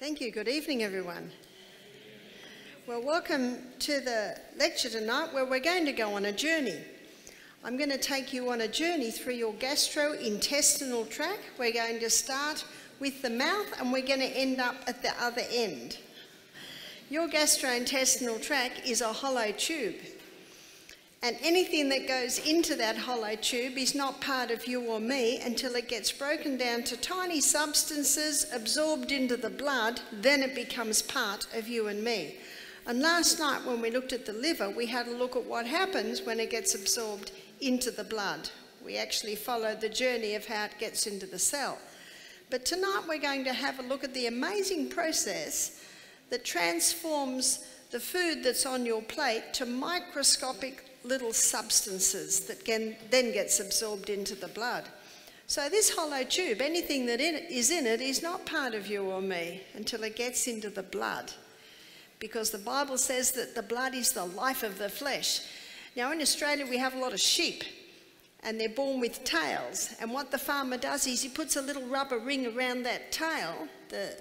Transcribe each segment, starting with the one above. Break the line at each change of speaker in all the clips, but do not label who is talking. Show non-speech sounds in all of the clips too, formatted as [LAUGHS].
Thank you. Good evening, everyone. Well, welcome to the lecture tonight where we're going to go on a journey. I'm going to take you on a journey through your gastrointestinal tract. We're going to start with the mouth and we're going to end up at the other end. Your gastrointestinal tract is a hollow tube. And anything that goes into that hollow tube is not part of you or me until it gets broken down to tiny substances absorbed into the blood, then it becomes part of you and me. And last night, when we looked at the liver, we had a look at what happens when it gets absorbed into the blood. We actually followed the journey of how it gets into the cell. But tonight, we're going to have a look at the amazing process that transforms the food that's on your plate to microscopic little substances that can, then gets absorbed into the blood. So this hollow tube, anything that in is in it is not part of you or me until it gets into the blood. Because the Bible says that the blood is the life of the flesh. Now in Australia we have a lot of sheep and they're born with tails. And what the farmer does is he puts a little rubber ring around that tail, the,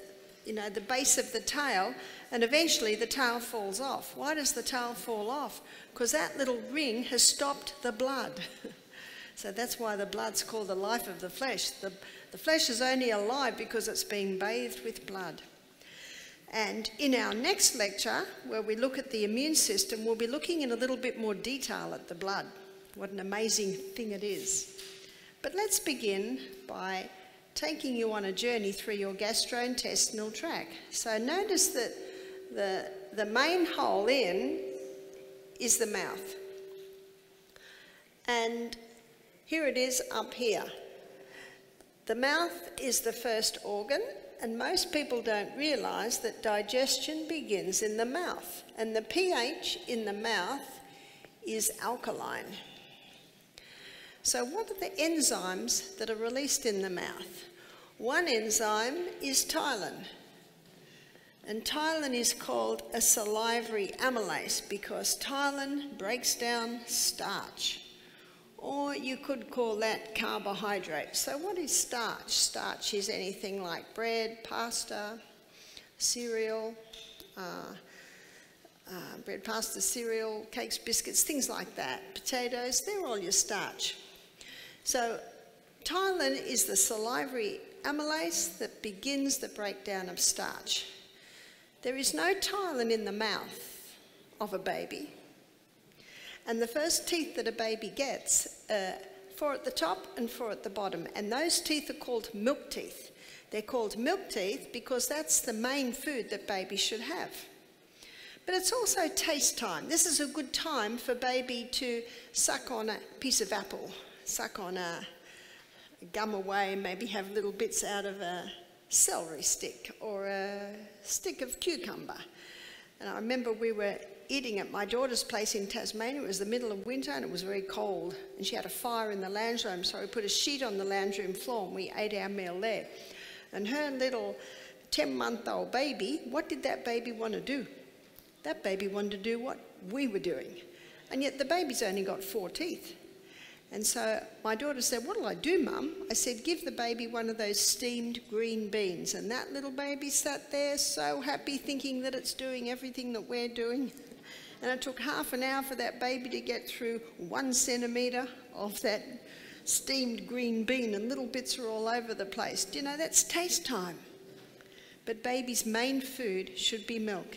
you know, the base of the tail, and eventually the tail falls off. Why does the tail fall off? Because that little ring has stopped the blood. [LAUGHS] so that's why the blood's called the life of the flesh. The, the flesh is only alive because it's been bathed with blood. And in our next lecture, where we look at the immune system, we'll be looking in a little bit more detail at the blood. What an amazing thing it is. But let's begin by taking you on a journey through your gastrointestinal tract. So notice that the, the main hole in is the mouth. And here it is up here. The mouth is the first organ, and most people don't realise that digestion begins in the mouth. And the pH in the mouth is alkaline. So, what are the enzymes that are released in the mouth? One enzyme is ptyalin. And ptyalin is called a salivary amylase because ptyalin breaks down starch. Or you could call that carbohydrate. So, what is starch? Starch is anything like bread, pasta, cereal, uh, uh, bread, pasta, cereal, cakes, biscuits, things like that. Potatoes, they're all your starch. So, ptyalin is the salivary amylase that begins the breakdown of starch. There is no ptyalin in the mouth of a baby. And the first teeth that a baby gets, uh, four at the top and four at the bottom. And those teeth are called milk teeth. They're called milk teeth because that's the main food that babies should have. But it's also taste time. This is a good time for baby to suck on a piece of apple, suck on a gum away, maybe have little bits out of a celery stick or a stick of cucumber. And I remember we were eating at my daughter's place in Tasmania. It was the middle of winter and it was very cold. And she had a fire in the lounge room, so we put a sheet on the lounge room floor and we ate our meal there. And her little 10 month old baby, what did that baby want to do? That baby wanted to do what we were doing. And yet the baby's only got four teeth. And so my daughter said, What'll I do, Mum? I said, Give the baby one of those steamed green beans. And that little baby sat there so happy, thinking that it's doing everything that we're doing. [LAUGHS] And it took half an hour for that baby to get through one centimetre of that steamed green bean, and little bits are all over the place. Do you know that's taste time? But baby's main food should be milk.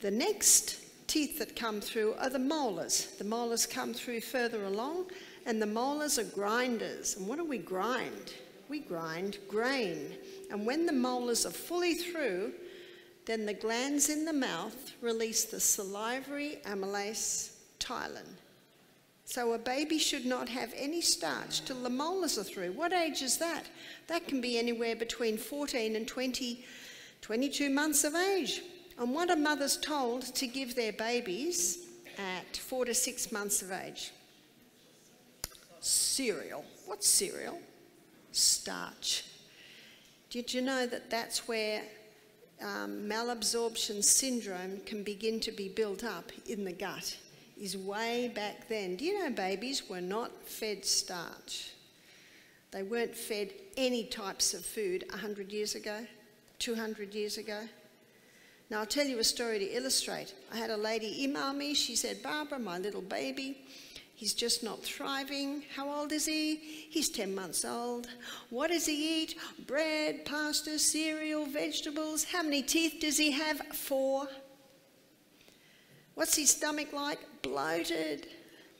The next teeth that come through are the molars. The molars come through further along, and the molars are grinders. And what do we grind? We grind grain. And when the molars are fully through, then the glands in the mouth release the salivary amylase ptyalin. So a baby should not have any starch till the molars are through. What age is that? That can be anywhere between 14 and 20, 22 months of age. And what are mothers told to give their babies at four to six months of age? Cereal. What's cereal? Starch. Did you know that that's where um, malabsorption syndrome can begin to be built up in the gut? Is way back then. Do you know babies were not fed starch? They weren't fed any types of food 100 years ago. 200 years ago. Now, I'll tell you a story to illustrate. I had a lady email me. She said, Barbara, my little baby, he's just not thriving. How old is he? He's 10 months old. What does he eat? Bread, pasta, cereal, vegetables. How many teeth does he have? Four. What's his stomach like? Bloated.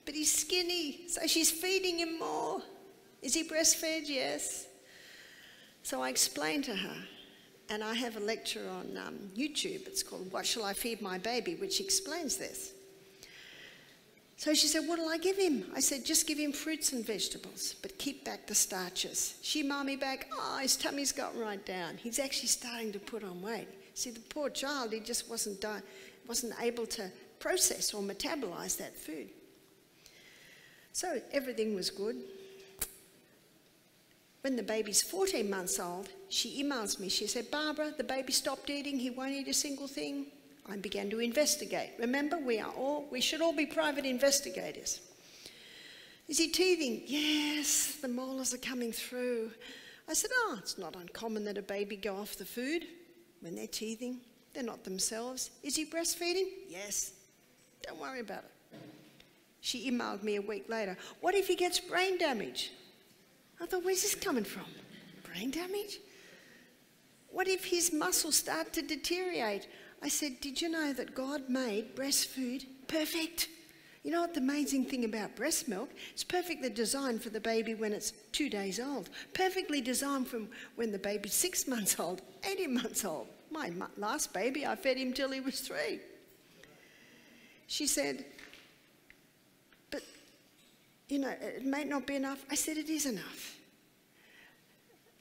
But he's skinny, so she's feeding him more. Is he breastfed? Yes. So I explained to her, and I have a lecture on um, YouTube. It's called What Shall I Feed My Baby, which explains this. So she said, What'll I give him? I said, Just give him fruits and vegetables, but keep back the starches. She me back, Oh, his tummy's gotten right down. He's actually starting to put on weight. See, the poor child, he just wasn't, di- wasn't able to process or metabolize that food. So everything was good. When the baby's 14 months old, she emails me. She said, Barbara, the baby stopped eating. He won't eat a single thing. I began to investigate. Remember, we are all, we should all be private investigators. Is he teething? Yes, the molars are coming through. I said, oh, it's not uncommon that a baby go off the food when they're teething. They're not themselves. Is he breastfeeding? Yes. Don't worry about it. She emailed me a week later. What if he gets brain damage? I thought, where's this coming from? Brain damage? What if his muscles start to deteriorate? I said, Did you know that God made breast food perfect? You know what the amazing thing about breast milk? It's perfectly designed for the baby when it's two days old, perfectly designed from when the baby's six months old, 18 months old. My last baby, I fed him till he was three. She said, But, you know, it may not be enough. I said, It is enough.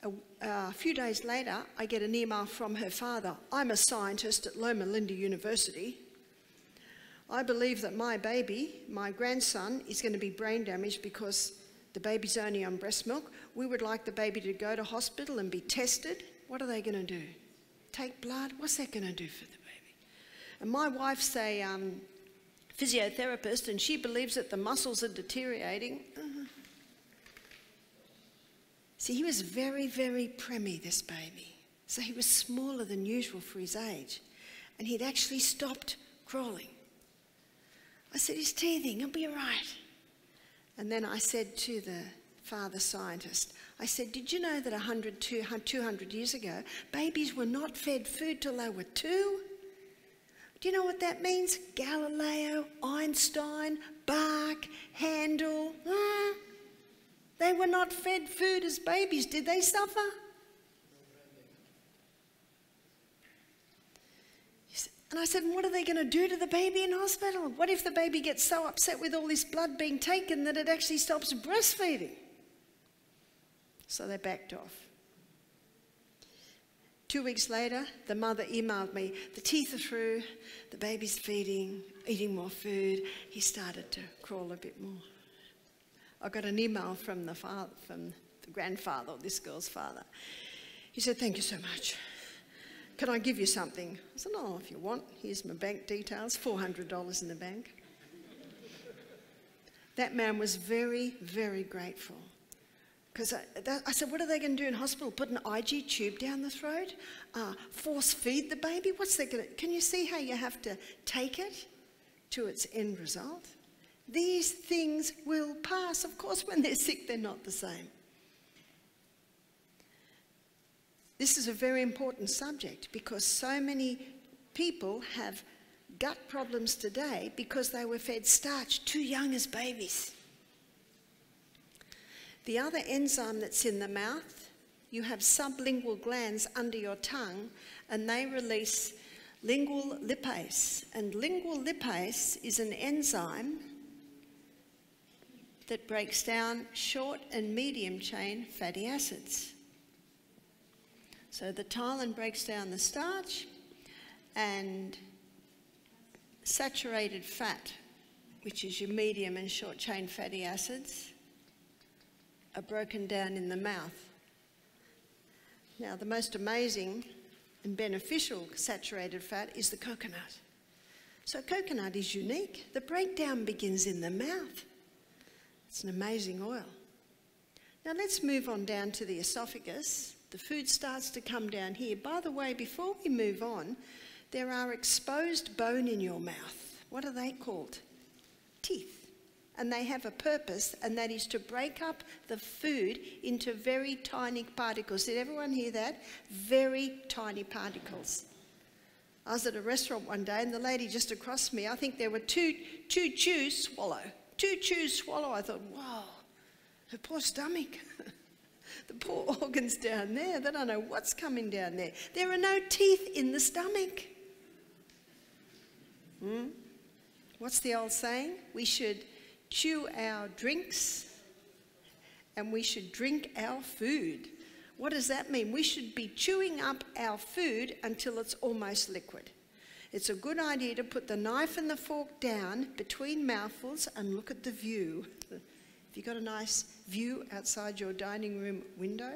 A, a, few days later, I get an email from her father. I'm a scientist at Loma Linda University. I believe that my baby, my grandson, is going to be brain damaged because the baby's only on breast milk. We would like the baby to go to hospital and be tested. What are they going to do? Take blood? What's that going to do for the baby? And my wife's a um, physiotherapist and she believes that the muscles are deteriorating. Uh-huh. See, he was very, very preemie, this baby. So he was smaller than usual for his age. And he'd actually stopped crawling. I said, He's teething, he'll be all right. And then I said to the father scientist, I said, Did you know that 100, 200 years ago, babies were not fed food till they were two? Do you know what that means? Galileo, Einstein, Bach, Handel. Ah, they were not fed food as babies. Did they suffer? And I said, What are they going to do to the baby in hospital? What if the baby gets so upset with all this blood being taken that it actually stops breastfeeding? So they backed off. Two weeks later, the mother emailed me, the teeth are through, the baby's feeding, eating more food. He started to crawl a bit more. I got an email from the father, from the grandfather, this girl's father. He said, Thank you so much. Can I give you something? I said, Oh, if you want, here's my bank details $400 in the bank. that man was very, very grateful. Because I, I, said, What are they going to do in hospital? Put an NG tube down the throat? Uh, force feed the baby? What's that going to Can you see how you have to take it to its end result? These things will pass. Of course, when they're sick, they're not the same. This is a very important subject because so many people have gut problems today because they were fed starch too young as babies. The other enzyme that's in the mouth, you have sublingual glands under your tongue, and they release lingual lipase. And lingual lipase is an enzyme that breaks down short and medium chain fatty acids. So the ptyalin breaks down the starch and saturated fat, which is your medium and short chain fatty acids, are broken down in the mouth. Now, the most amazing and beneficial saturated fat is the coconut. So, coconut is unique. The breakdown begins in the mouth. It's an amazing oil. Now let's move on down to the esophagus, The food starts to come down here. By the way, before we move on, there are exposed bone in your mouth. What are they called? Teeth and they have a purpose, and that is to break up the food into very tiny particles. Did everyone hear that? Very tiny particles. I was at a restaurant one day, and the lady just across me, I think there were two, two chews, swallow. Two chews, swallow. I thought, wow, her poor stomach. [LAUGHS] the poor organs down there, they don't know what's coming down there. There are no teeth in the stomach. Hmm? What's the old saying? We should chew our drinks and we should drink our food. What does that mean? We should be chewing up our food until it's almost liquid. It's a good idea to put the knife and the fork down between mouthfuls and look at the view. [LAUGHS] If you've got a nice view outside your dining room window,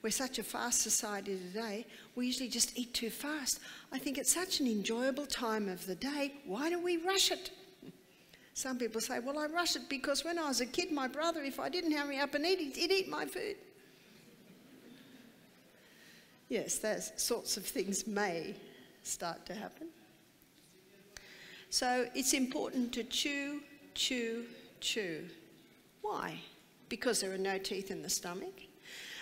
we're such a fast society today, we usually just eat too fast. I think it's such an enjoyable time of the day. Why do we rush it? [LAUGHS] Some people say, well, I rush it because when I was a kid, my brother, if I didn't hurry up and eat, he'd eat my food. Yes, those sorts of things may start to happen. So it's important to chew, chew, chew. Why? Because there are no teeth in the stomach.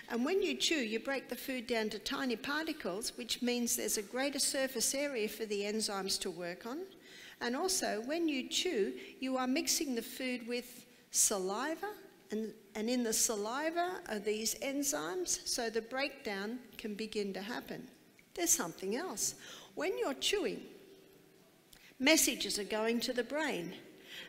And when you chew, you break the food down to tiny particles, which means there's a greater surface area for the enzymes to work on. And also, when you chew, you are mixing the food with saliva, and, and in the saliva are these enzymes, so the breakdown can begin to happen. There's something else. When you're chewing, messages are going to the brain.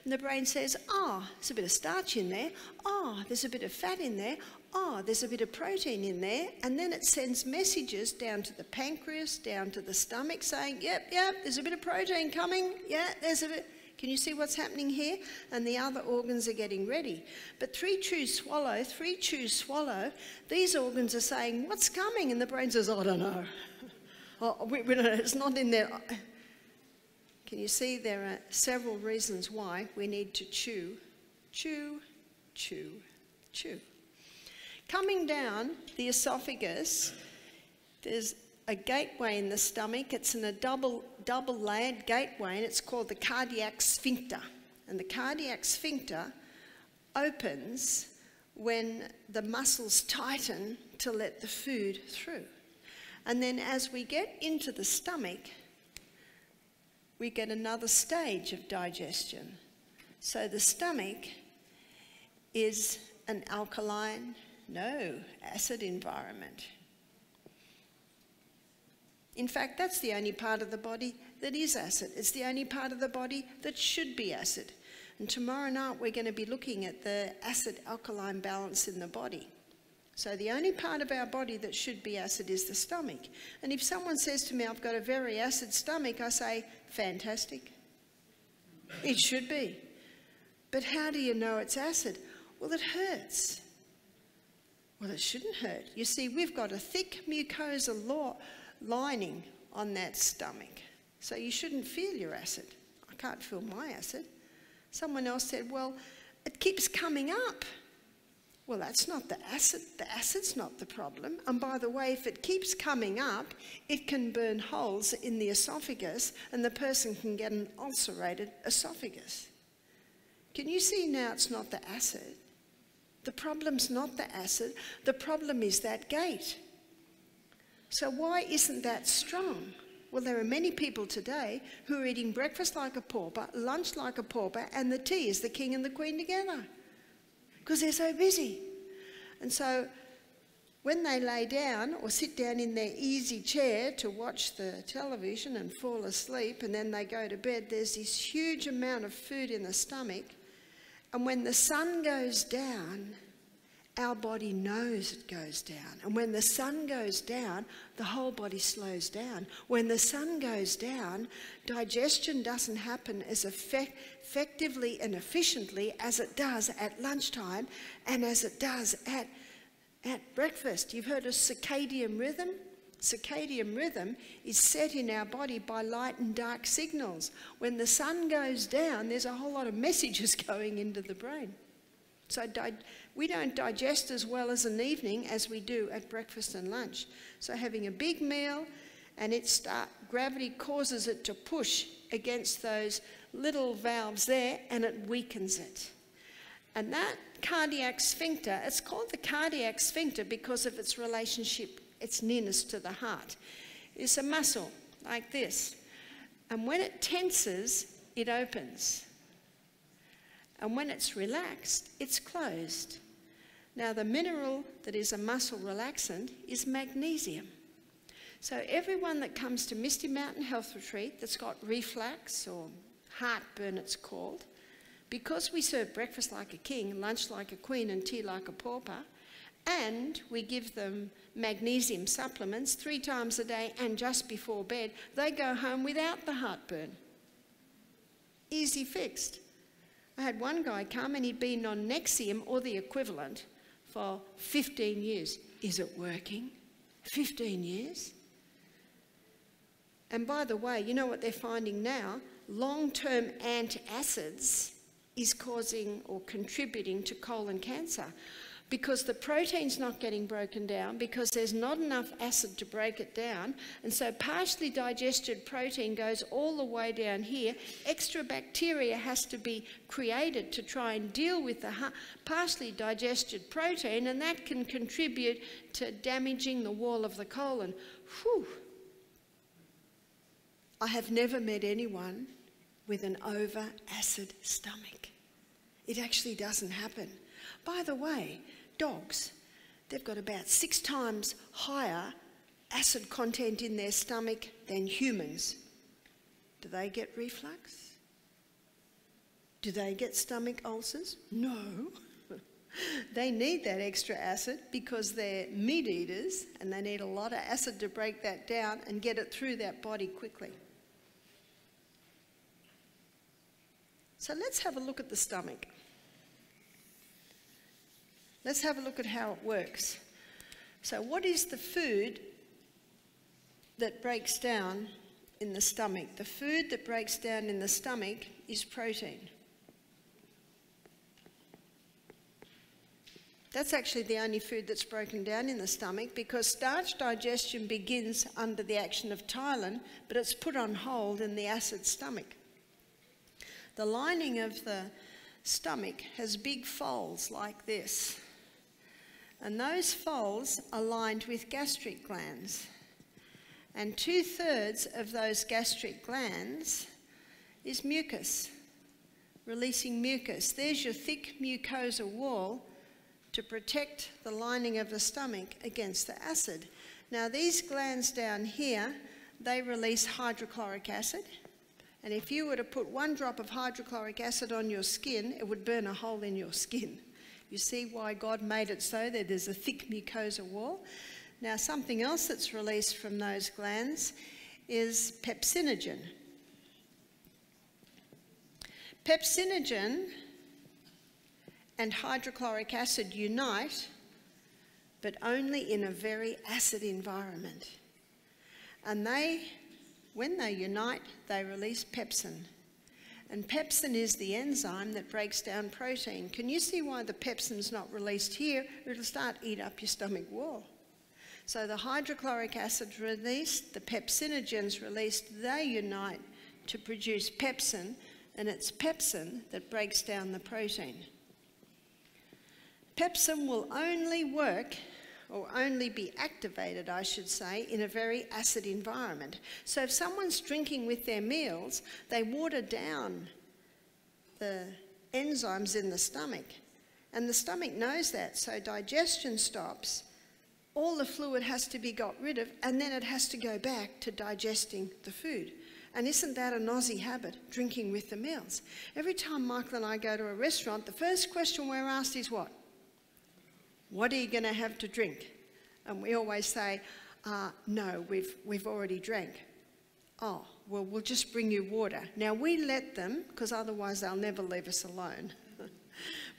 And the brain says, oh, there's a bit of starch in there. Oh, there's a bit of fat in there oh, there's a bit of protein in there, and then it sends messages down to the pancreas, down to the stomach, saying, yep, yep, there's a bit of protein coming, yeah, there's a bit. Can you see what's happening here? And the other organs are getting ready. But three chews swallow, three chews swallow, these organs are saying, what's coming? And the brain says, I don't know. [LAUGHS] oh, we, we don't know. It's not in there. Can you see there are several reasons why we need to chew, chew, chew, chew. Coming down the esophagus, there's a gateway in the stomach. It's in a double, double layered gateway and it's called the cardiac sphincter. And the cardiac sphincter opens when the muscles tighten to let the food through. And then as we get into the stomach, we get another stage of digestion. So the stomach is an alkaline, no, acid environment. In fact, that's the only part of the body that is acid. It's the only part of the body that should be acid. And tomorrow night we're going to be looking at the acid alkaline balance in the body. So the only part of our body that should be acid is the stomach. And if someone says to me, I've got a very acid stomach, I say, fantastic. It should be. But how do you know it's acid? Well, it hurts. Well, it shouldn't hurt. You see, we've got a thick mucosa lining on that stomach. So you shouldn't feel your acid. I can't feel my acid. Someone else said, well, it keeps coming up. Well, that's not the acid. The acid's not the problem. And by the way, if it keeps coming up, it can burn holes in the esophagus and the person can get an ulcerated esophagus. Can you see now it's not the acid? The problem's not the acid, the problem is that gate. So, why isn't that strong? Well, there are many people today who are eating breakfast like a pauper, lunch like a pauper, and the tea is the king and the queen together because they're so busy. And so, when they lay down or sit down in their easy chair to watch the television and fall asleep, and then they go to bed, there's this huge amount of food in the stomach and when the sun goes down, our body knows it goes down. And when the sun goes down, the whole body slows down. When the sun goes down, digestion doesn't happen as effect effectively and efficiently as it does at lunchtime and as it does at, at breakfast. You've heard of circadian rhythm? circadian rhythm is set in our body by light and dark signals. When the sun goes down, there's a whole lot of messages [LAUGHS] going into the brain. So, We don't digest as well as an evening as we do at breakfast and lunch. So having a big meal and it start gravity causes it to push against those little valves there and it weakens it. And that cardiac sphincter, it's called the cardiac sphincter because of its relationship, its nearness to the heart, It's a muscle like this. And when it tenses, it opens. And when it's relaxed, it's closed. Now, the mineral that is a muscle relaxant is magnesium. So, everyone that comes to Misty Mountain Health Retreat that's got reflux or heartburn, it's called, because we serve breakfast like a king, lunch like a queen, and tea like a pauper, and we give them magnesium supplements three times a day and just before bed, they go home without the heartburn. Easy fixed. I had one guy come and he'd been on Nexium or the equivalent for 15 years. Is it working? 15 years? And by the way, you know what they're finding now? Long term antacids is causing or contributing to colon cancer because the protein's not getting broken down because there's not enough acid to break it down and so partially digested protein goes all the way down here extra bacteria has to be created to try and deal with the partially digested protein and that can contribute to damaging the wall of the colon Whew. I have never met anyone with an over acid stomach. It actually doesn't happen. By the way, dogs, they've got about six times higher acid content in their stomach than humans. Do they get reflux? Do they get stomach ulcers? No. [LAUGHS] they need that extra acid because they're meat eaters and they need a lot of acid to break that down and get it through that body quickly. So let's have a look at the stomach. Let's have a look at how it works. So, what is the food that breaks down in the stomach? The food that breaks down in the stomach is protein. That's actually the only food that's broken down in the stomach because starch digestion begins under the action of ptyalin, but it's put on hold in the acid stomach. The lining of the stomach has big folds like this. And those folds are lined with gastric glands. And two thirds of those gastric glands is mucus, releasing mucus. There's your thick mucosa wall to protect the lining of the stomach against the acid. Now, these glands down here, they release hydrochloric acid and if you were to put one drop of hydrochloric acid on your skin, it would burn a hole in your skin. You see why God made it so that there's a thick mucosa wall. Now, something else that's released from those glands is pepsinogen. Pepsinogen and hydrochloric acid unite, but only in a very acid environment. And they when they unite, they release pepsin. And pepsin is the enzyme that breaks down protein. Can you see why the pepsin's not released here? It'll start eat up your stomach wall. So the hydrochloric acid released, the pepsinogens released, they unite to produce pepsin, and it's pepsin that breaks down the protein. Pepsin will only work or only be activated, I should say, in a very acid environment. So if someone's drinking with their meals, they water down the enzymes in the stomach. And the stomach knows that, so digestion stops. All the fluid has to be got rid of, and then it has to go back to digesting the food. And isn't that a Aussie habit, drinking with the meals? Every time Michael and I go to a restaurant, the first question we're asked is what? What are you going to have to drink? And we always say, uh, No, we've, we've already drank. Oh, well, we'll just bring you water. Now, we let them, because otherwise they'll never leave us alone. [LAUGHS]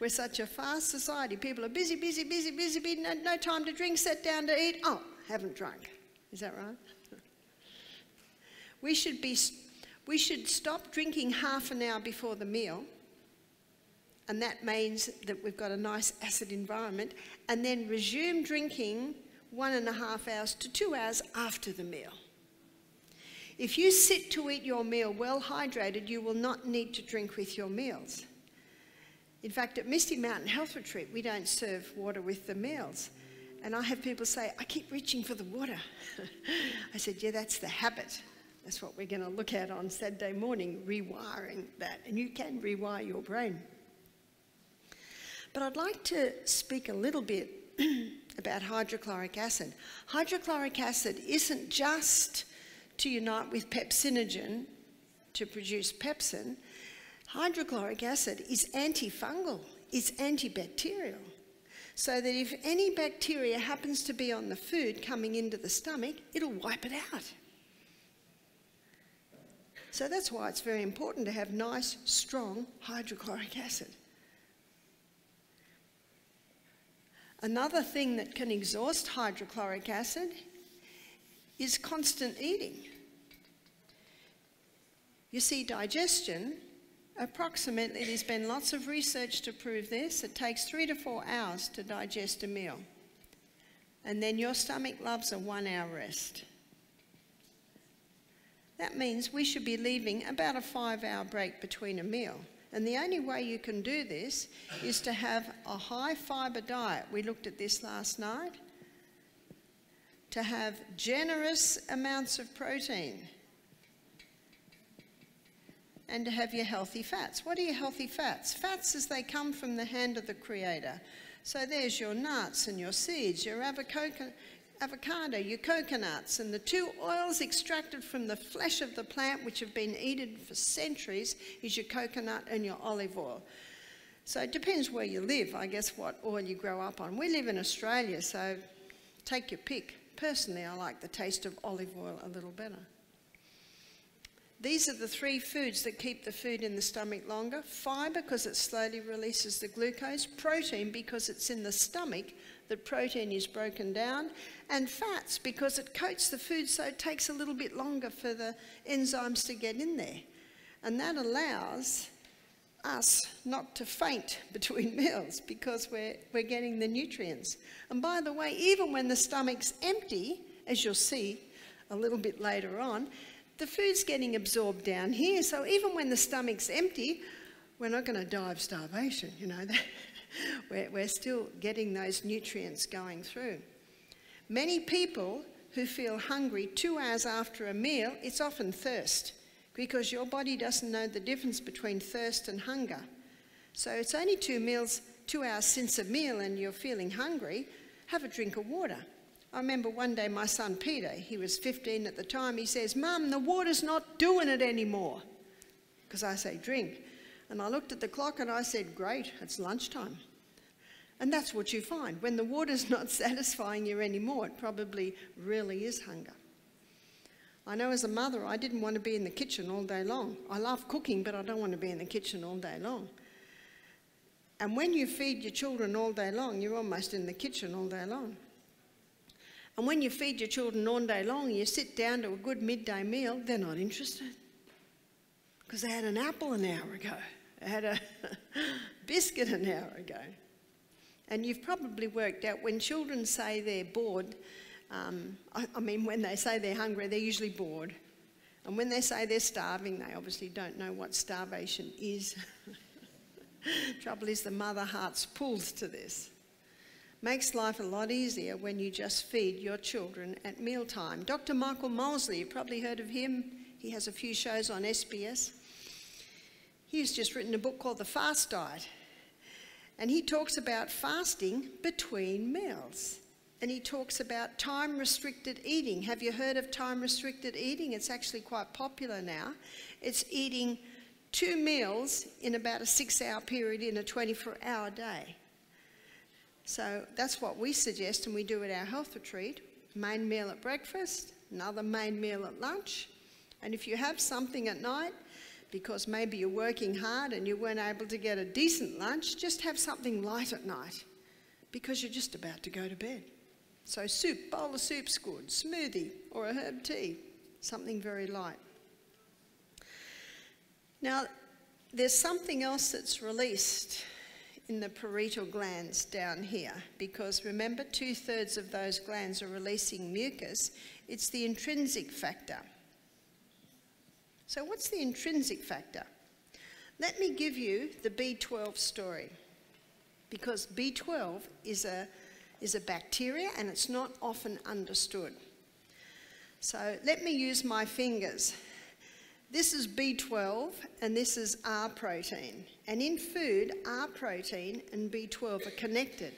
We're such a fast society. People are busy, busy, busy, busy, busy, no, no time to drink, sit down to eat. Oh, haven't drunk. Is that right? [LAUGHS] we should be we should stop drinking half an hour before the meal and that means that we've got a nice acid environment, and then resume drinking one and a half hours to two hours after the meal. If you sit to eat your meal well hydrated, you will not need to drink with your meals. In fact, at Misty Mountain Health Retreat, we don't serve water with the meals. And I have people say, I keep reaching for the water. [LAUGHS] I said, Yeah, that's the habit. That's what we're going to look at on Saturday morning, rewiring that. And you can rewire your brain. But I'd like to speak a little bit [CLEARS THROAT] about hydrochloric acid. Hydrochloric acid isn't just to unite with pepsinogen to produce pepsin. Hydrochloric acid is antifungal, it's antibacterial. So that if any bacteria happens to be on the food coming into the stomach, it'll wipe it out. So that's why it's very important to have nice, strong hydrochloric acid. Another thing that can exhaust hydrochloric acid is constant eating. You see, digestion, approximately, there's been lots of research to prove this, it takes three to four hours to digest a meal. And then your stomach loves a one hour rest. That means we should be leaving about a five hour break between a meal. And the only way you can do this is to have a high fibre diet. We looked at this last night. To have generous amounts of protein. And to have your healthy fats. What are your healthy fats? Fats as they come from the hand of the Creator. So there's your nuts and your seeds, your avocado, avocado, your coconuts, and the two oils extracted from the flesh of the plant, which have been eaten for centuries, is your coconut and your olive oil. So it depends where you live, I guess, what oil you grow up on. We live in Australia, so take your pick. Personally, I like the taste of olive oil a little better. These are the three foods that keep the food in the stomach longer. Fibre, because it slowly releases the glucose. Protein, because it's in the stomach the protein is broken down, and fats because it coats the food so it takes a little bit longer for the enzymes to get in there. And that allows us not to faint [LAUGHS] between meals because we're, we're getting the nutrients. And by the way, even when the stomach's empty, as you'll see a little bit later on, the food's getting absorbed down here. So even when the stomach's empty, we're not going to die of starvation, you know. [LAUGHS] [LAUGHS] we're, we're still getting those nutrients going through. Many people who feel hungry two hours after a meal, it's often thirst because your body doesn't know the difference between thirst and hunger. So it's only two meals, two hours since a meal and you're feeling hungry, have a drink of water. I remember one day my son Peter, he was 15 at the time, he says, Mum, the water's not doing it anymore. Because I say, drink. And I looked at the clock and I said, Great, it's lunchtime. And that's what you find. When the water's [LAUGHS] not satisfying you anymore, it probably really is hunger. I know as a mother, I didn't want to be in the kitchen all day long. I love cooking, but I don't want to be in the kitchen all day long. And when you feed your children all day long, you're almost in the kitchen all day long. And when you feed your children all day long, you sit down to a good midday meal, they're not interested. Because they had an apple an hour ago had a [LAUGHS] biscuit an hour ago. And you've probably worked out when children say they're bored, um, I, I mean, when they say they're hungry, they're usually bored. And when they say they're starving, they obviously don't know what starvation is. [LAUGHS] Trouble is, the mother heart's pulled to this. Makes life a lot easier when you just feed your children at mealtime. Dr. Michael Mosley, you've probably heard of him. He has a few shows on SBS. He's just written a book called The Fast Diet. And he talks about fasting between meals. And he talks about time restricted eating. Have you heard of time restricted eating? It's actually quite popular now. It's eating two meals in about a six hour period in a 24 hour day. So that's what we suggest and we do at our health retreat. Main meal at breakfast, another main meal at lunch. And if you have something at night, because maybe you're working hard and you weren't able to get a decent lunch, just have something light at night because you're just about to go to bed. So, soup, bowl of soup's good, smoothie, or a herb tea, something very light. Now, there's something else that's released in the parietal glands down here because remember, two thirds of those glands are releasing mucus. It's the intrinsic factor. So, what's the intrinsic factor? Let me give you the B12 story because B12 is a, is a bacteria and it's not often understood. So, let me use my fingers. This is B12 and this is R protein. And in food, R protein and B12 are connected.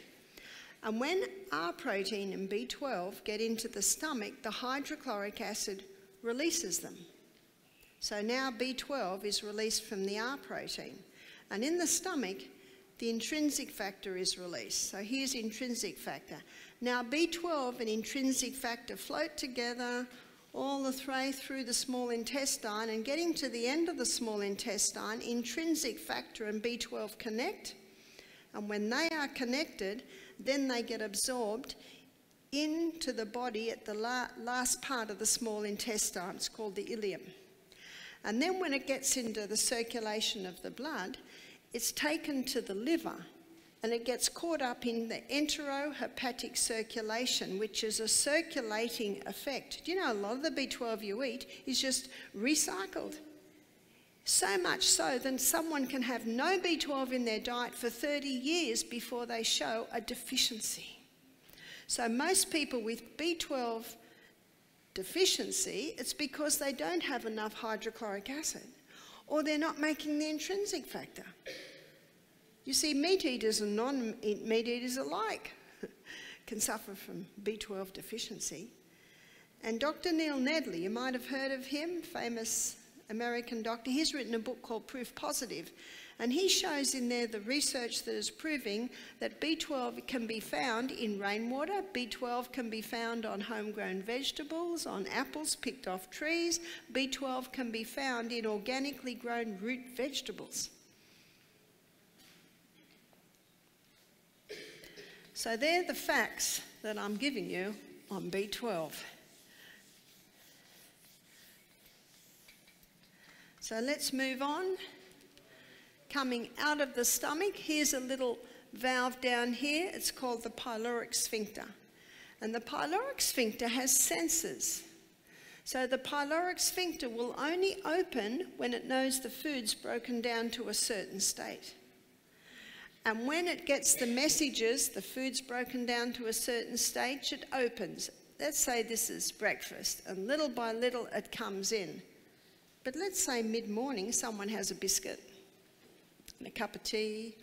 And when R protein and B12 get into the stomach, the hydrochloric acid releases them. So now B12 is released from the R protein. And in the stomach, the intrinsic factor is released. So here's intrinsic factor. Now B12 and intrinsic factor float together all the way through the small intestine and getting to the end of the small intestine, intrinsic factor and B12 connect. And when they are connected, then they get absorbed into the body at the la last part of the small intestine. It's called the ileum. And then when it gets into the circulation of the blood, it's taken to the liver and it gets caught up in the enterohepatic circulation, which is a circulating effect. Do you know a lot of the B12 you eat is just recycled? So much so that someone can have no B12 in their diet for 30 years before they show a deficiency. So, most people with B12 deficiency, it's because they don't have enough hydrochloric acid or they're not making the intrinsic factor. You see, meat eaters and non meat eaters alike [LAUGHS] can suffer from B12 deficiency. And Dr. Neil Nedley, you might have heard of him, famous American doctor, he's written a book called Proof Positive. And he shows in there the research that is proving that B12 can be found in rainwater, B12 can be found on homegrown vegetables, on apples picked off trees, B12 can be found in organically grown root vegetables. So they're the facts that I'm giving you on B12. So let's move on. Coming out of the stomach, here's a little valve down here. It's called the pyloric sphincter. And the pyloric sphincter has sensors. So the pyloric sphincter will only open when it knows the food's broken down to a certain state. And when it gets the messages, the food's broken down to a certain stage, it opens. Let's say this is breakfast, and little by little it comes in. But let's say mid morning someone has a biscuit and a cup of tea,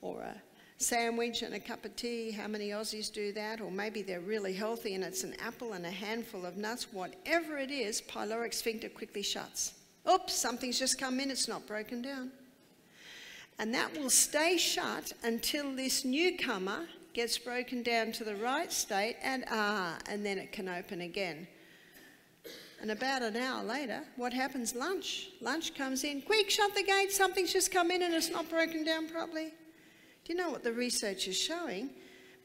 or a sandwich and a cup of tea. How many Aussies do that? Or maybe they're really healthy and it's an apple and a handful of nuts. Whatever it is, pyloric sphincter quickly shuts. Oops, something's just come in, it's not broken down. And that will stay shut until this newcomer gets broken down to the right state and ah, and then it can open again. And about an hour later, what happens? Lunch. Lunch comes in. Quick, shut the gate. Something's just come in and it's not broken down properly. Do you know what the research is showing?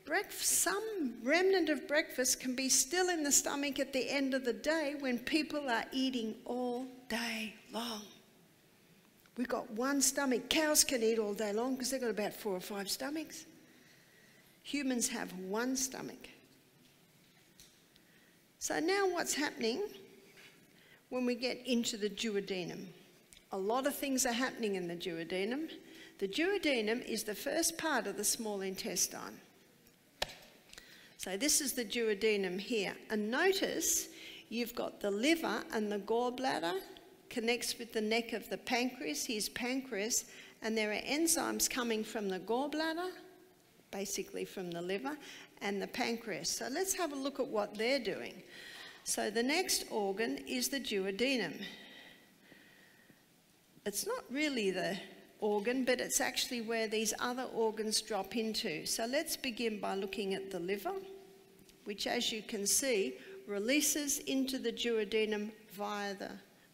Breakfast, some remnant of breakfast can be still in the stomach at the end of the day when people are eating all day long. We've got one stomach. Cows can eat all day long because they've got about four or five stomachs. Humans have one stomach. So now what's happening when we get into the duodenum? A lot of things are happening in the duodenum. The duodenum is the first part of the small intestine. So this is the duodenum here. And notice you've got the liver and the gallbladder connects with the neck of the pancreas, here's pancreas, and there are enzymes coming from the gallbladder, basically from the liver, and the pancreas. So let's have a look at what they're doing. So the next organ is the duodenum. It's not really the organ, but it's actually where these other organs drop into. So let's begin by looking at the liver, which as you can see, releases into the duodenum via the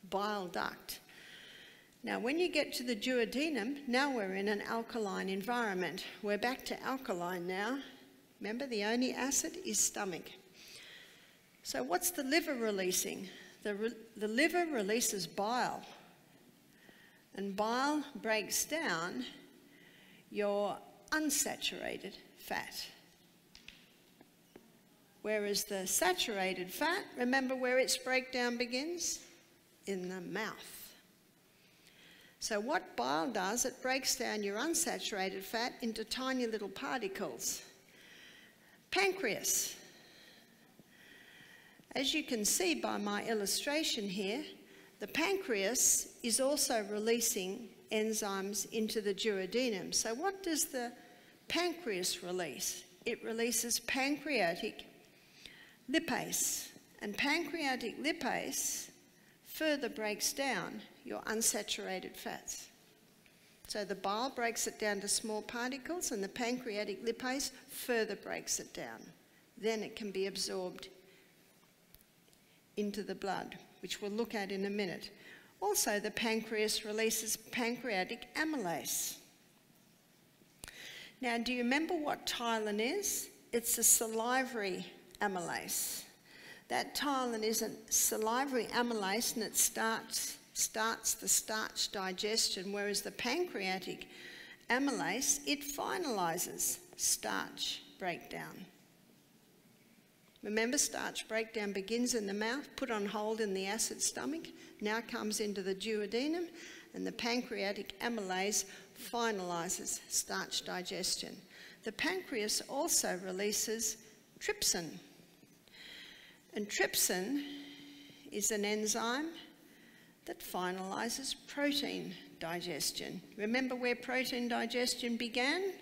bile duct. Now, when you get to the duodenum, now we're in an alkaline environment. We're back to alkaline now. Remember, the only acid is stomach. So, what's the liver releasing? The, re the liver releases bile, and bile breaks down your unsaturated fat. Whereas the saturated fat, remember where its breakdown begins? In the mouth. So, what bile does, it breaks down your unsaturated fat into tiny little particles. Pancreas. As you can see by my illustration here, the pancreas is also releasing enzymes into the duodenum. So, what does the pancreas release? It releases pancreatic lipase. And pancreatic lipase further breaks down your unsaturated fats. So the bile breaks it down to small particles, and the pancreatic lipase further breaks it down. Then it can be absorbed into the blood, which we'll look at in a minute. Also, the pancreas releases pancreatic amylase. Now, do you remember what ptyalin is? It's a salivary amylase. That ptyalin is a salivary amylase and it starts, starts the starch digestion, whereas the pancreatic amylase, it finalises starch breakdown. Remember, starch breakdown begins in the mouth, put on hold in the acid stomach, now comes into the duodenum, and the pancreatic amylase finalises starch digestion. The pancreas also releases trypsin. And trypsin is an enzyme that finalises protein digestion. Remember where protein digestion began?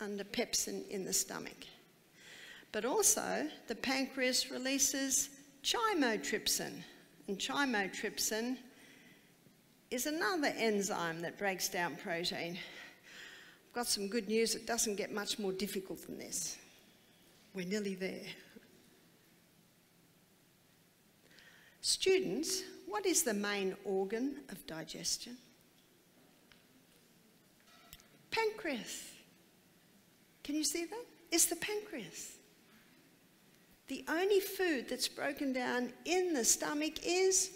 Under pepsin in the stomach. But also, the pancreas releases chymotrypsin. And chymotrypsin is another enzyme that breaks down protein. I've got some good news, it doesn't get much more difficult than this. We're nearly there. Students, what is the main organ of digestion? Pancreas. Can you see that? It's the pancreas. The only food that's broken down in the stomach is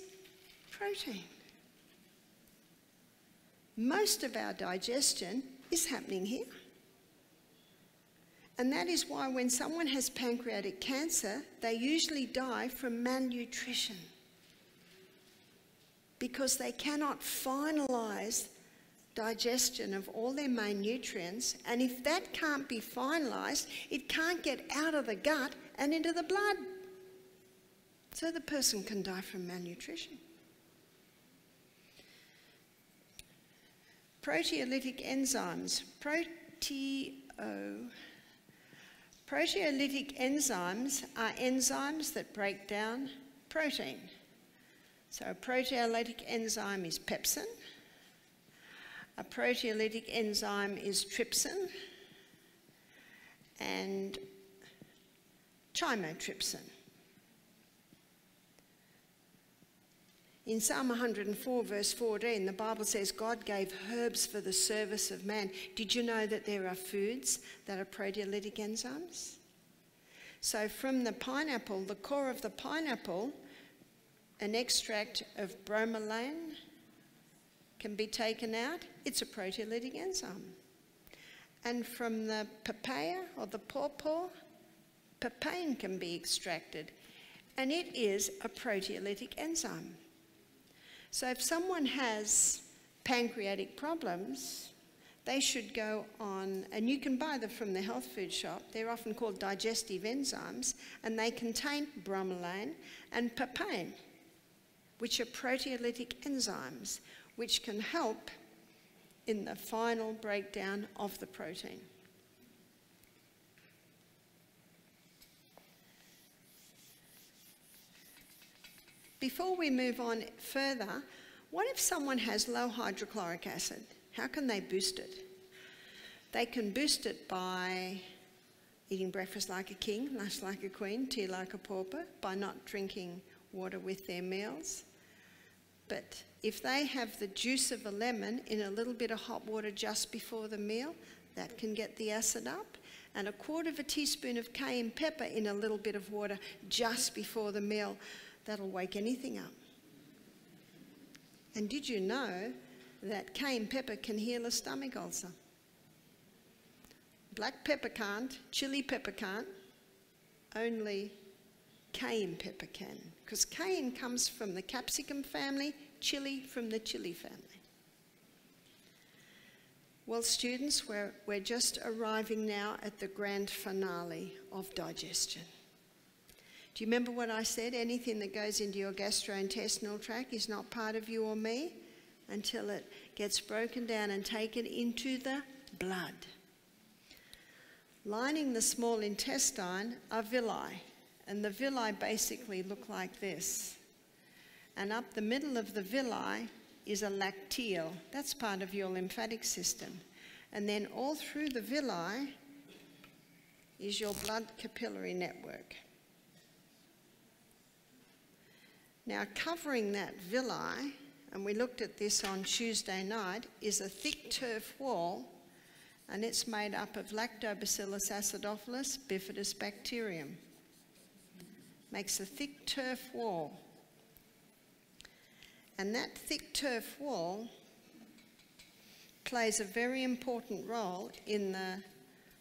protein. Most of our digestion is happening here. And that is why when someone has pancreatic cancer, they usually die from malnutrition because they cannot finalise digestion of all their main nutrients. And if that can't be finalised, it can't get out of the gut and into the blood. So the person can die from malnutrition. Proteolytic enzymes. Proteo Proteolytic enzymes are enzymes that break down protein. So a proteolytic enzyme is pepsin. A proteolytic enzyme is trypsin. And chymotrypsin. In Psalm 104, verse 14, the Bible says God gave herbs for the service of man. Did you know that there are foods that are proteolytic enzymes? So, from the pineapple, the core of the pineapple, an extract of bromelain can be taken out. It's a proteolytic enzyme. And from the papaya or the pawpaw, papain can be extracted. And it is a proteolytic enzyme. So if someone has pancreatic problems, they should go on, and you can buy them from the health food shop. They're often called digestive enzymes, and they contain bromelain and papain, which are proteolytic enzymes, which can help in the final breakdown of the protein. Before we move on further, what if someone has low hydrochloric acid? How can they boost it? They can boost it by eating breakfast like a king, lunch like a queen, tea like a pauper, by not drinking water with their meals. But if they have the juice of a lemon in a little bit of hot water just before the meal, that can get the acid up. And a quarter of a teaspoon of cayenne pepper in a little bit of water just before the meal that'll wake anything up. And did you know that cayenne pepper can heal a stomach ulcer? Black pepper can't, chili pepper can't, only cayenne pepper can. Because cayenne comes from the capsicum family, chili from the chili family. Well, students, we're, we're just arriving now at the grand finale of digestion. Do you remember what I said? Anything that goes into your gastrointestinal tract is not part of you or me until it gets broken down and taken into the blood. Lining the small intestine are villi, and the villi basically look like this. And up the middle of the villi is a lacteal. That's part of your lymphatic system. And then all through the villi is your blood capillary network. Now, covering that villi, and we looked at this on Tuesday night, is a thick turf wall, and it's made up of Lactobacillus acidophilus bifidus bacterium. Makes a thick turf wall. And that thick turf wall plays a very important role in the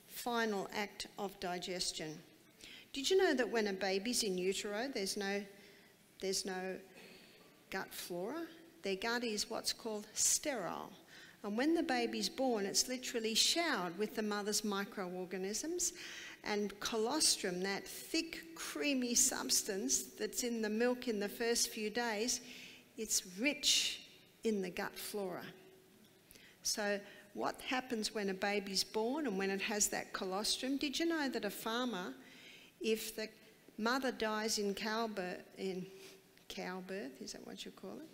final act of digestion. Did you know that when a baby's in utero, there's no, there's no gut flora? Their gut is what's called sterile. And when the baby's born, it's literally showered with the mother's microorganisms. And colostrum, that thick, creamy substance that's in the milk in the first few days, it's rich in the gut flora. So, what happens when a baby's born and when it has that colostrum? Did you know that a farmer, if the mother dies in cowbirth, in cowbirth, is that what you call it?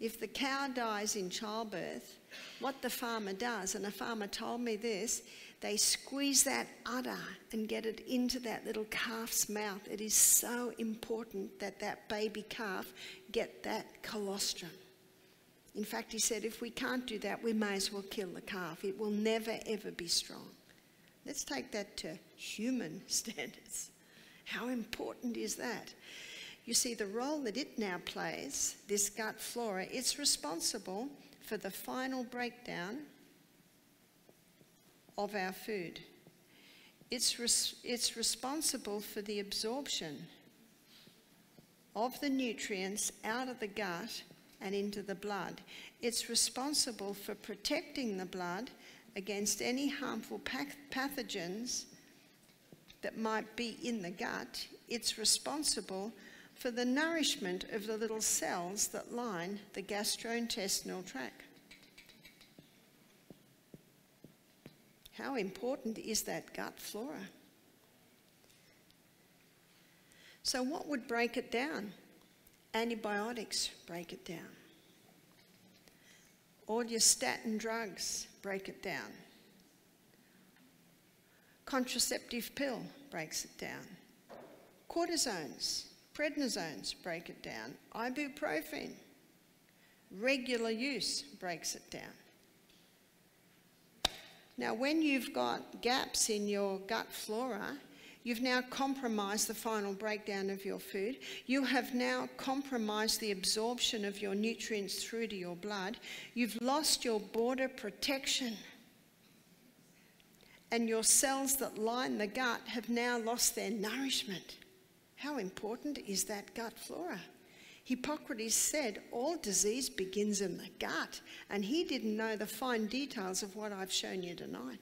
If the cow dies in childbirth, what the farmer does, and a farmer told me this, they squeeze that udder and get it into that little calf's mouth. It is so important that that baby calf get that colostrum. In fact, he said, if we can't do that, we may as well kill the calf. It will never, ever be strong. Let's take that to human [LAUGHS] standards. How important is that? You see, the role that it now plays, this gut flora, it's responsible for the final breakdown of our food. It's, res- it's responsible for the absorption of the nutrients out of the gut and into the blood. It's responsible for protecting the blood against any harmful pathogens that might be in the gut. It's responsible for the nourishment of the little cells that line the gastrointestinal tract. How important is that gut flora? So, what would break it down? Antibiotics break it down. All your statin drugs break it down. Contraceptive pill breaks it down. Cortisones, prednisones break it down. Ibuprofen, regular use breaks it down. Now, when you've got gaps in your gut flora, you've now compromised the final breakdown of your food. You have now compromised the absorption of your nutrients through to your blood. You've lost your border protection. And your cells that line the gut have now lost their nourishment. How important is that gut flora? Hippocrates said all disease begins in the gut, and he didn't know the fine details of what I've shown you tonight.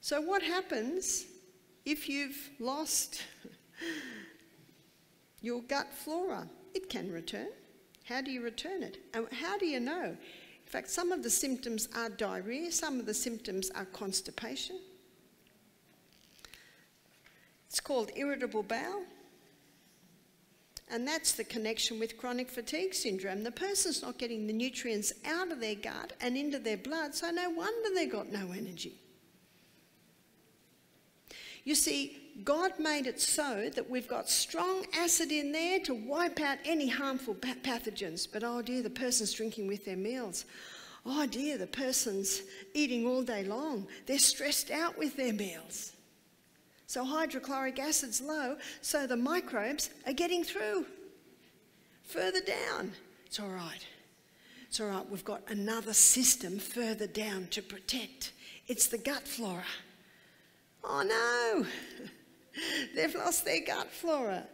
So, what happens if you've lost [LAUGHS] your gut flora? It can return. How do you return it? And how do you know? In fact, some of the symptoms are diarrhea, some of the symptoms are constipation. It's called irritable bowel. And that's the connection with chronic fatigue syndrome. The person's not getting the nutrients out of their gut and into their blood, so no wonder they've got no energy. You see, God made it so that we've got strong acid in there to wipe out any harmful pathogens. But oh dear, the person's drinking with their meals. Oh dear, the person's eating all day long. They're stressed out with their meals. So hydrochloric acid's low, so the microbes are getting through. Further down, it's all right. It's all right, we've got another system further down to protect. It's the gut flora. Oh no, [LAUGHS] they've lost their gut flora.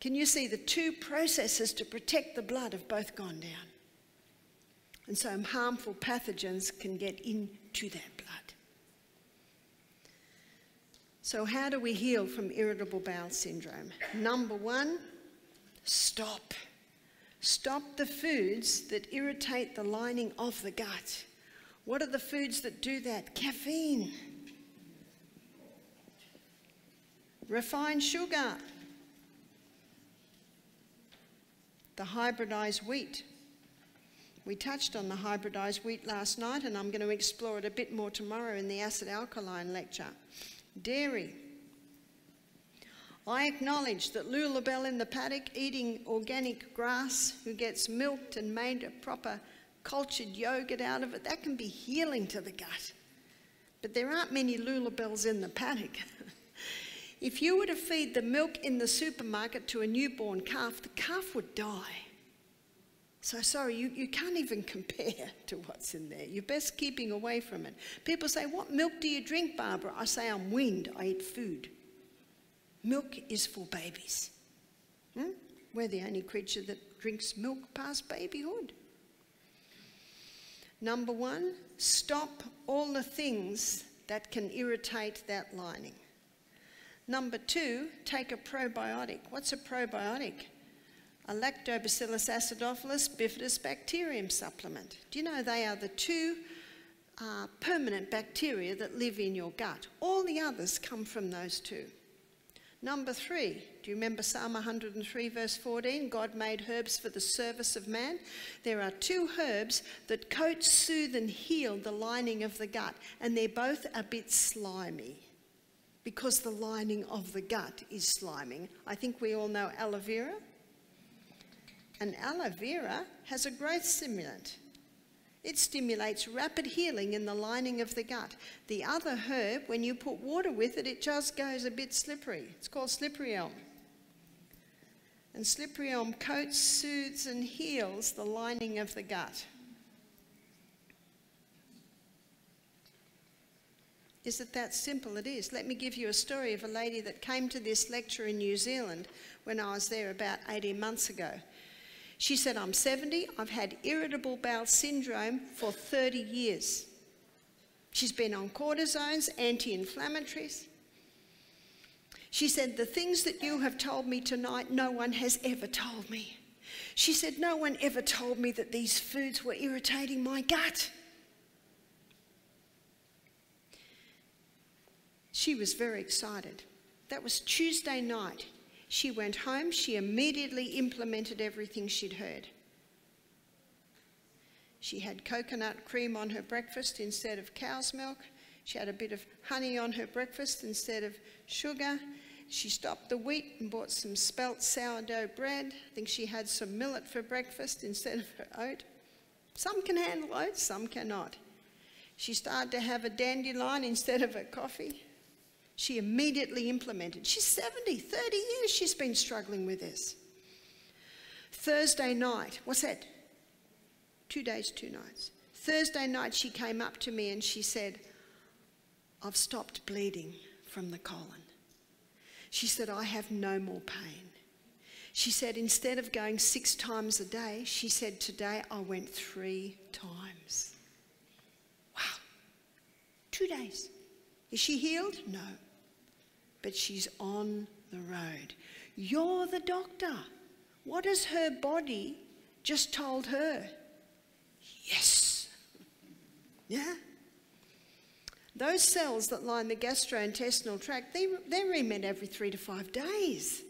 Can you see the two processes to protect the blood have both gone down? And so harmful pathogens can get into that blood. So, how do we heal from irritable bowel syndrome? Number one, stop. Stop the foods that irritate the lining of the gut. What are the foods that do that? Caffeine, refined sugar, the hybridized wheat. We touched on the hybridized wheat last night, and I'm going to explore it a bit more tomorrow in the acid alkaline lecture. Dairy. I acknowledge that Lula Bell in the paddock eating organic grass, who gets milked and made a proper cultured yogurt out of it, that can be healing to the gut. But there aren't many Lula Bells in the paddock. [LAUGHS] if you were to feed the milk in the supermarket to a newborn calf, the calf would die. So sorry, you, you can't even [LAUGHS] compare to what's in there. You're best keeping away from it. People say, What milk do you drink, Barbara? I say, I'm weaned, I eat food. Milk is for babies. Hmm? We're the only creature that drinks milk past babyhood. Number one, stop all the things that can irritate that lining. Number two, take a probiotic. What's a probiotic? A Lactobacillus acidophilus bifidus bacterium supplement. Do you know they are the two uh, permanent bacteria that live in your gut? All the others come from those two. Number three, do you remember Psalm 103, verse 14? God made herbs for the service of man. There are two herbs that coat, soothe, and heal the lining of the gut, and they're both a bit slimy because the lining of the gut is sliming. I think we all know aloe vera. And aloe vera has a growth stimulant. It stimulates rapid healing in the lining of the gut. The other herb, when you put water with it, it just goes a bit slippery. It's called slippery elm. And slippery elm coats, soothes, and heals the lining of the gut. Is it that simple? It is. Let me give you a story of a lady that came to this lecture in New Zealand when I was there about 18 months ago. She said, I'm 70, I've had irritable bowel syndrome for 30 years. She's been on cortisones, anti inflammatories. She said, The things that you have told me tonight, no one has ever told me. She said, No one ever told me that these foods were irritating my gut. She was very excited. That was Tuesday night. She went home, she immediately implemented everything she'd heard. She had coconut cream on her breakfast instead of cow's milk. She had a bit of honey on her breakfast instead of sugar. She stopped the wheat and bought some spelt sourdough bread. I think she had some millet for breakfast instead of her oat. Some can handle oats, some cannot. She started to have a dandelion instead of a coffee. She immediately implemented. She's 70, 30 years she's been struggling with this. Thursday night, what's that? Two days, two nights. Thursday night, she came up to me and she said, I've stopped bleeding from the colon. She said, I have no more pain. She said, instead of going six times a day, she said, today I went three times. Wow. Two days. Is she healed? No. But she's on the road. You're the doctor. What has her body just told her? Yes. Yeah? Those cells that line the gastrointestinal tract, they, they're every three to five days.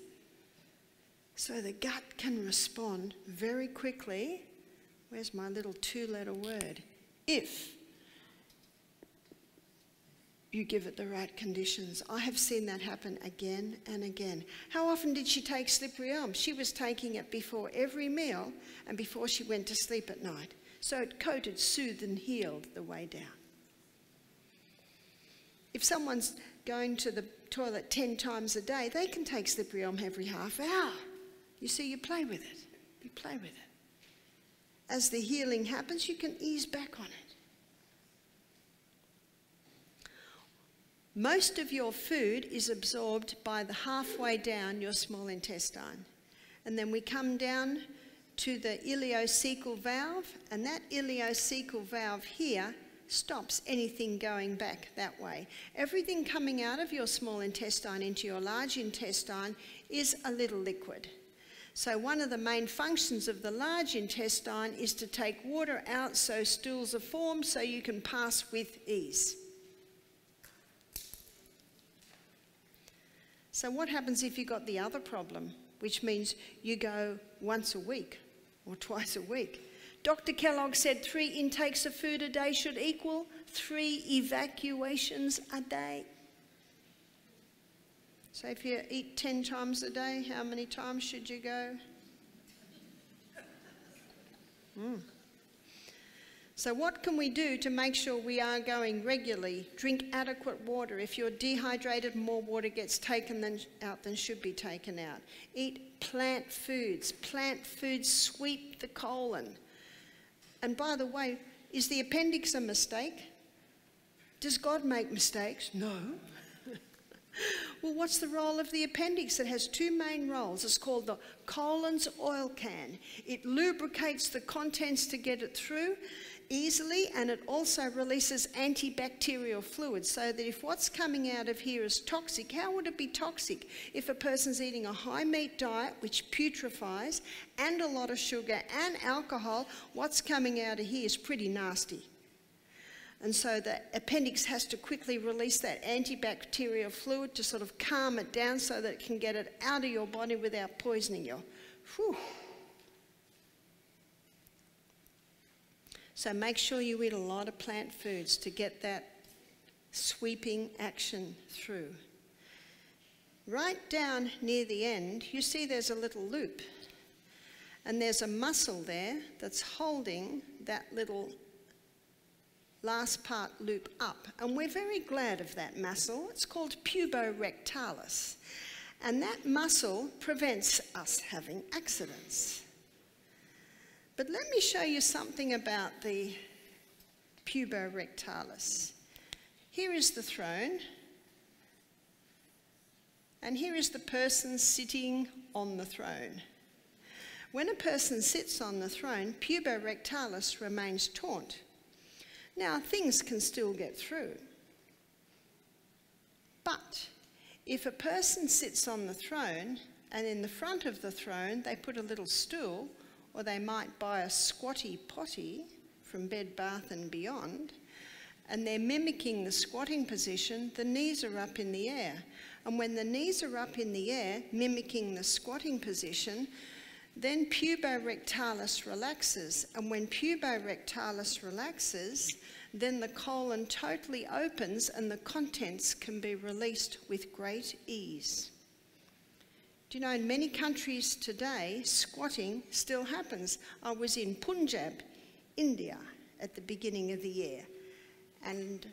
So the gut can respond very quickly. Where's my little two letter word? If you give it the right conditions. I have seen that happen again and again. How often did she take slippery elm? She was taking it before every meal and before she went to sleep at night. So it coated, soothed, and healed the way down. If someone's going to the toilet 10 times a day, they can take slippery elm every half hour. You see, you play with it. You play with it. as the healing happens, you can ease back on it. Most of your food is absorbed by the halfway down your small intestine. And then we come down to the ileocecal valve, and that ileocecal valve here stops anything going back that way. Everything coming out of your small intestine into your large intestine is a little liquid. So, one of the main functions of the large intestine is to take water out so stools are formed so you can pass with ease. So, what happens if you've got the other problem, which means you go once a week or [LAUGHS] twice a week? Dr. Kellogg said three intakes of food a day should equal three evacuations a day. So if you eat 10 times a day, how many times should you go? Mm. So, what can we do to make sure we are going regularly? Drink adequate water. If you're dehydrated, more water gets taken than, out than should be taken out. Eat plant foods. Plant foods sweep the colon. And by the way, is the appendix a mistake? Does God make mistakes? No. [LAUGHS] well, what's the role of the appendix? It has two main roles. It's called the colon's oil can. It lubricates the contents to get it through easily and it also releases antibacterial fluid so that if what's coming out of here is toxic, how would it be toxic? If a person's eating a high meat diet which putrefies and a lot of sugar and alcohol, what's coming out of here is pretty nasty. And so the appendix has to quickly release that antibacterial fluid to sort of calm it down so that it can get it out of your body without poisoning you. Whew. So make sure you eat a lot of plant foods to get that sweeping action through. Right down near the end, you see there's a little loop. And there's a muscle there that's holding that little last part loop up. And we're very glad of that muscle. It's called puborectalis. And that muscle prevents us having accidents. But let me show you something about the puborectalis. Here is the throne. And here is the person sitting on the throne. When a person sits on the throne, puborectalis remains taut. Now, things can still get through. But if a person sits on the throne and in the front of the throne they put a little stool, or they might buy a squatty potty from Bed Bath and Beyond, and they're mimicking the squatting position, the knees are up in the air. And when the knees are up in the air, mimicking the squatting position, then puborectalis relaxes, and when puborectalis relaxes, then the colon totally opens and the contents can be released with great ease. Do you know, in many countries today, squatting still happens. I was in Punjab, India, at the beginning of the year, and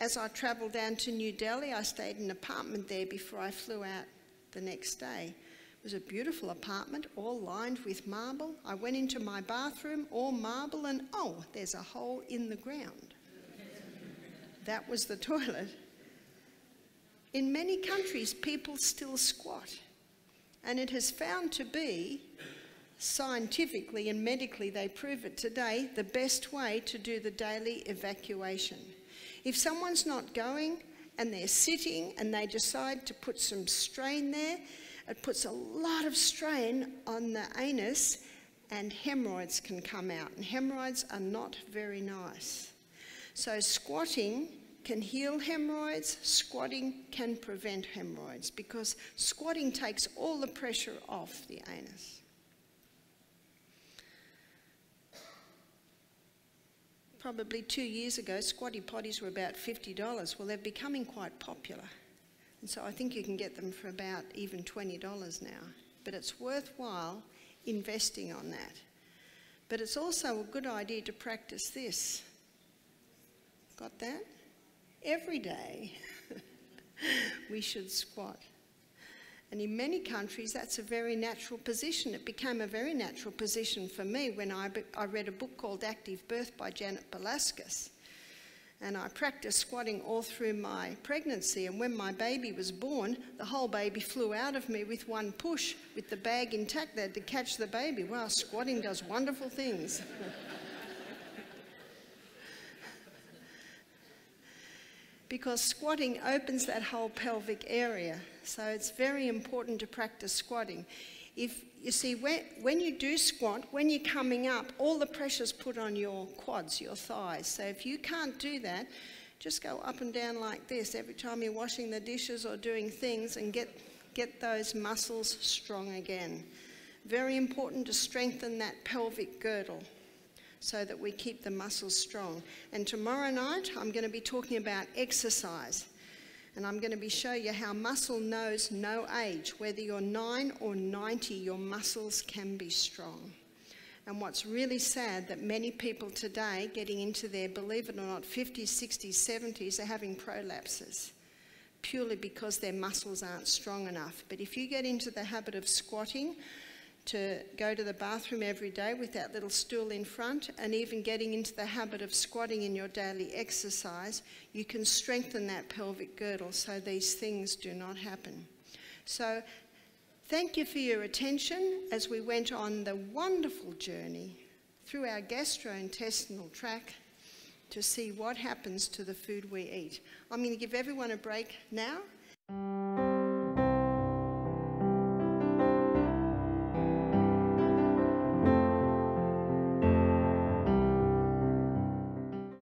as I travelled down to New Delhi, I stayed in an apartment there before I flew out the next day. It was a beautiful apartment, all lined with marble. I went into my bathroom, all marble, and oh, there's a hole in the ground. that was the [LAUGHS] toilet. In many countries, people still squat, and it has found to be scientifically and medically, they prove it today, the best way to do the daily evacuation. If someone's not going and they're sitting and they decide to put some strain there, it puts a lot of strain on the anus and hemorrhoids can come out. And hemorrhoids are not very nice. So squatting can heal hemorrhoids, squatting can prevent hemorrhoids because squatting takes all the pressure off the anus. Probably two years ago, squatty potties were about $50. Well, they're becoming quite popular. And so I think you can get them for about even $20 now. But it's worthwhile investing on that. But it's also a good idea to practice this. Got that? Every day [LAUGHS] we should squat. And in many countries, that's a very natural position. It became a very natural position for me when I, I read a book called Active Birth by Janet Balaskas. And I practiced squatting all through my pregnancy. And when my baby was born, the whole baby flew out of me with one push, with the bag intact there to catch the baby. Wow, squatting does wonderful things. [LAUGHS] because squatting opens that whole pelvic area. So it's very important to practice squatting. If you see, when, when you do squat, when you're coming up, all the pressure's put on your quads, your thighs. So if you can't do that, just go up and down like this every time you're washing the dishes or doing things and get, get those muscles strong again. Very important to strengthen that pelvic girdle so that we keep the muscles strong. And tomorrow night, I'm going to be talking about exercise. And I'm going to be show you how muscle knows no age. Whether you're 9 or 90, your muscles can be strong. And what's really sad that many people today getting into their, believe it or not, 50s, 60s, 70s are having prolapses purely because their muscles aren't strong enough. But if you get into the habit of squatting to go to the bathroom every day with that little stool in front, and even getting into the habit of squatting in your daily exercise, you can strengthen that pelvic girdle so these things do not happen. So, thank you for your attention as we went on the wonderful journey through our gastrointestinal tract to see what happens to the food we eat. I'm going to give everyone a break now.